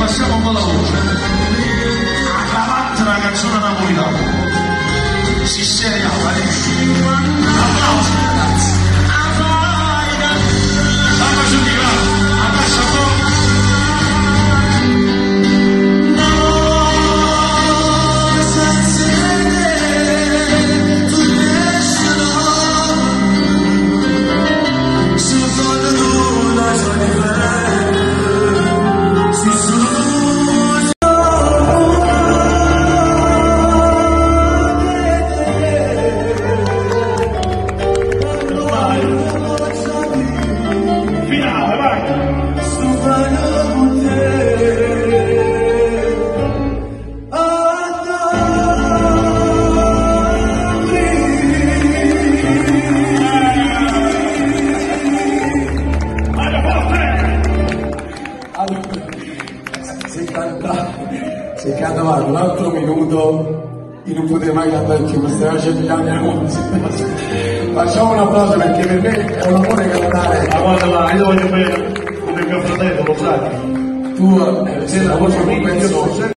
passiamo un 70, se cantava un altro minuto e non potevo mai cantarci queste voci di anni facciamo un applauso perché per me è un amore cantare ma guarda là io voglio bene come mio fratello lo sai? Tu eh, sei la voce di un penso